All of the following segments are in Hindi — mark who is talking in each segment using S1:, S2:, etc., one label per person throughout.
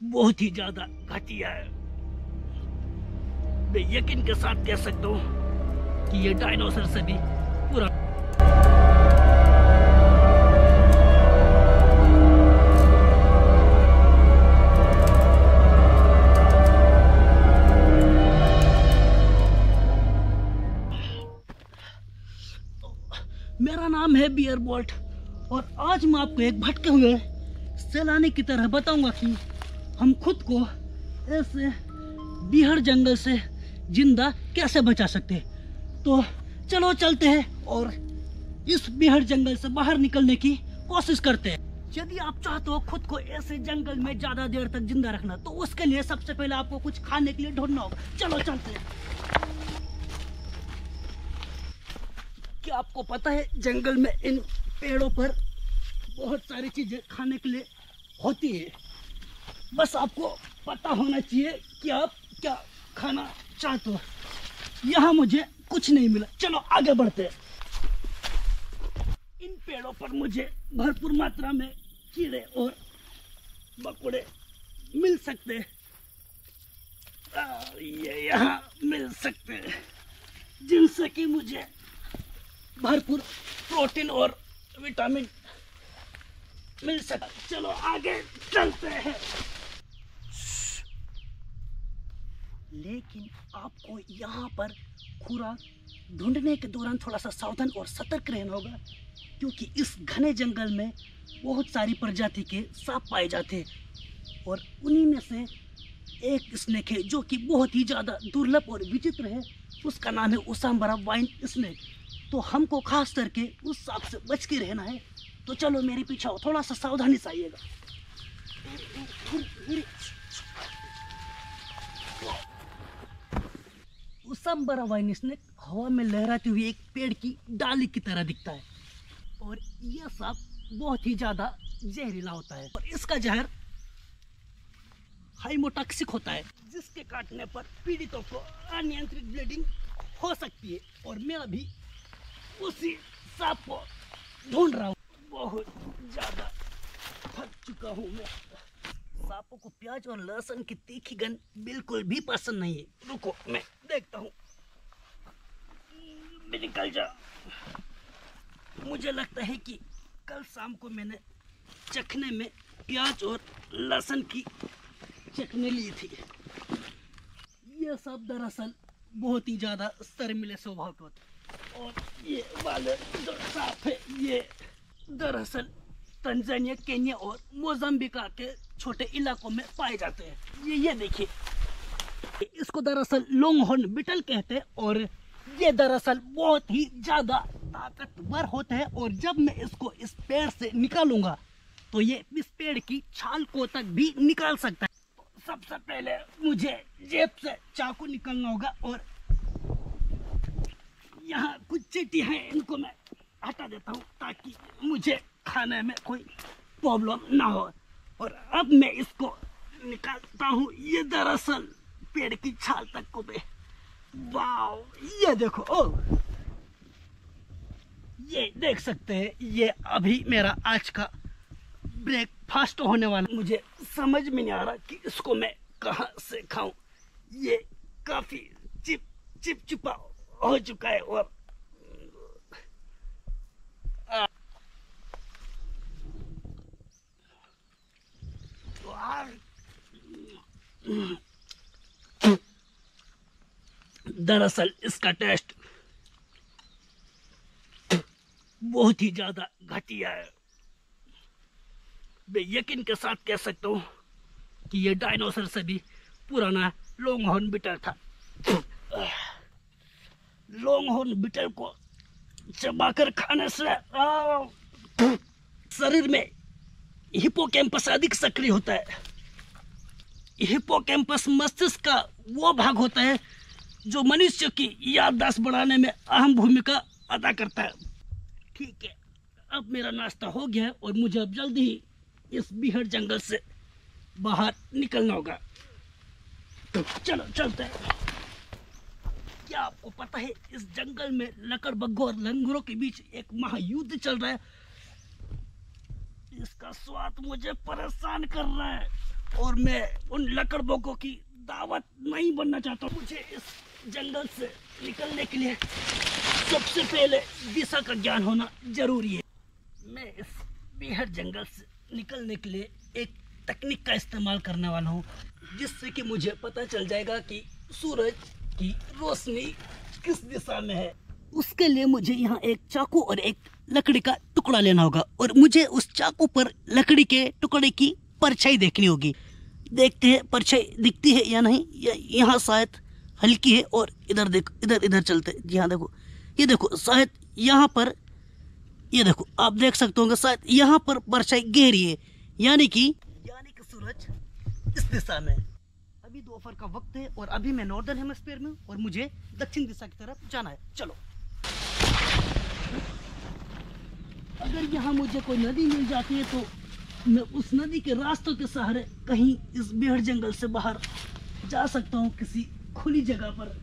S1: बहुत ही ज़्यादा घटिया है। मैं यकीन के साथ कह सकता हूँ कि ये डायनासोर से भी पूरा मेरा नाम है बियर बोल्ट और आज मैं आपको एक भटके हुए सैलानी की तरह बताऊँगा कि हम खुद को ऐसे बिहार जंगल से ज़िंदा कैसे बचा सकते? तो चलो चलते हैं और इस बिहार जंगल से बाहर निकलने की कोशिश करते हैं। यदि आप चाहते हो खुद को ऐसे जंगल में ज़्यादा देर तक ज़िंदा रखना तो उसके लिए सबसे पहले आपको कुछ खाने के लिए ढूंढना होगा। चलो चलते हैं। क्या आपको पता है जंगल में इन पेड़ों पर बहुत सारी चीज़ें खाने के लिए होती है? बस आपको पता होना चाहिए कि आप क्या खाना चाहते हो। यहाँ मुझे कुछ नहीं मिला। चलो आगे बढ़ते हैं। इन पेड़ों पर मुझे भरपूर मात्रा में कीड़े और मकोड़े मिल सकते हैं। ये यहाँ मिल सकते हैं, जिनसे कि मुझे भरपूर प्रोटीन और विटामिन मिल सका चलो आगे चलते हैं। लेकिन आपको यहाँ पर खुराक ढूँढने के दौरान थोड़ा सा सावधान और सतर्क रहना होगा, क्योंकि इस घने जंगल में बहुत सारी प्रजाति के सांप पाए जाते हैं। और उन्हीं में से एक स्नेक है जो कि बहुत ही ज़्यादा दुर्लभ और विचित्र है। उसका नाम है उसाम्बरा वाइन स्नेक। तो हमको खास करके उस सांप से बच के रहना है। तो चलो मेरे पीछे आओ थोड़ा सा सावधानी से आइएगा। उसाम्बरा वाइन स्नेक हवा में लहराती हुई एक पेड़ की डाली की तरह दिखता है। और यह सांप बहुत ही ज़्यादा जहरीला होता है। और इसका जहर हाइमोटॉक्सिक होता है, जिसके काटने पर पीड़ितों को अनियंत्रित ब्लीडिंग हो सकती है। और मैं अभी उसी सांप को ढूंढ रहा हूँ। बहुत ज़्यादा थक चुका हूँ मैं। सांपों को प्याज और लहसुन की तीखी गंध बिल्कुल भी पसंद नहीं है। रुको, मैं देखता हूँ। निकल जा मुझे लगता है कि कल शाम को मैंने चखने में प्याज और लहसुन की चखने ली थी। ये सब दरअसल बहुत ही ज़्यादा शर्मिले स्वभाव के होते और ये वाले जो सांप है, ये दरअसल तंजानिया केन्या और मोजाम्बिका के छोटे इलाकों में पाए जाते हैं। ये ये देखिए। इसको दरअसल लोंग हॉर्न बिटल कहते हैं और ये दरअसल बहुत ही ज़्यादा ताकतवर होते हैं और जब मैं इसको इस पेड़ से निकालूँगा तो ये इस पेड़ की छाल को तक भी निकाल सकता है। तो सबसे पहले मुझे जेब से चाकू निकालना होगा और यहाँ कुछ चीटी है, इनको मैं हटा देता हूँ ताकि मुझे खाने में कोई प्रॉब्लम ना हो। और अब मैं इसको निकालता हूँ। ये दरअसल पेड़ की छाल तक को मैं वाओ, ये देखो, ओ। ये देख सकते हैं, ये अभी मेरा आज का ब्रेकफास्ट होने वाला। मुझे समझ में नहीं आ रहा कि इसको मैं कहाँ से खाऊं। ये काफ़ी चिप चिप चिपचिपा हो चुका है और आ, दरअसल इसका टेस्ट बहुत ही ज़्यादा घटिया है। मैं यकीन के साथ कह सकता हूँ कि ये डायनासोर से भी पुराना लॉन्ग हॉर्न बिटर था। लॉन्ग हॉर्न बिटर को चबाकर खाने से शरीर में हिपोकैम्पस अधिक सक्रिय होता है। हिपोकैम्पस मस्तिष्क का वो भाग होता है जो मनुष्य की याददाश्त बढ़ाने में अहम भूमिका अदा करता है। ठीक है, अब मेरा नाश्ता हो गया है और मुझे अब जल्दी ही इस बिहड़ जंगल से बाहर निकलना होगा। तो चलो, चलते हैं। क्या आपको पता है, इस जंगल में लकड़बग्घों और लंगरों के बीच एक महायुद्ध चल रहा है? इसका स्वाद मुझे परेशान कर रहा है। और मैं उन लकड़बोकों की दावत नहीं बनना चाहता मुझे इस जंगल से निकलने के लिए सबसे पहले दिशा का ज्ञान होना ज़रूरी है। मैं इस बेहद जंगल से निकलने के लिए एक तकनीक का इस्तेमाल करने वाला हूँ, जिससे कि मुझे पता चल जाएगा कि सूरज की रोशनी किस दिशा में है। उसके लिए मुझे यहाँ एक चाकू और एक लकड़ी का टुकड़ा लेना होगा, और मुझे उस चाकू पर लकड़ी के टुकड़े की परछाई देखनी होगी। देखते हैं परछाई दिखती है या नहीं, या यहाँ शायद हल्की है और इधर देखो, इधर इधर चलते जी हाँ देखो, ये देखो, शायद यहाँ पर, ये देखो, आप देख सकते होंगे, शायद यहाँ पर परछाई गहरी है। यानी कि यानी कि सूरज इस दिशा में अभी दोपहर का वक्त है और अभी मैं नॉर्दर्न हेमस्फीयर में और मुझे दक्षिण दिशा की तरफ़ जाना है। चलो। अगर यहाँ मुझे कोई नदी मिल जाती है तो मैं उस नदी के रास्तों के सहारे कहीं इस बेहड़ जंगल से बाहर जा सकता हूँ किसी खुली जगह पर।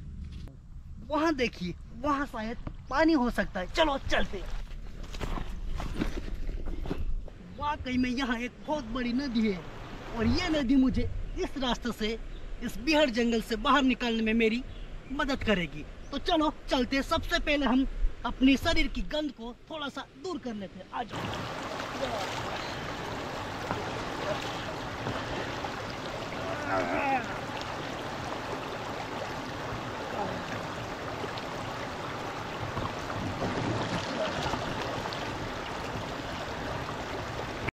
S1: वहाँ देखिए, वहाँ शायद पानी हो सकता है। चलो, चलते वाकई में यहाँ एक बहुत बड़ी नदी है और ये नदी मुझे इस रास्ते से, इस बिहार जंगल से बाहर निकालने में मेरी मदद करेगी। तो चलो, चलते सबसे पहले हम अपने शरीर की गंध को थोड़ा सा दूर कर लेते हैं। आ जाओ। Ah!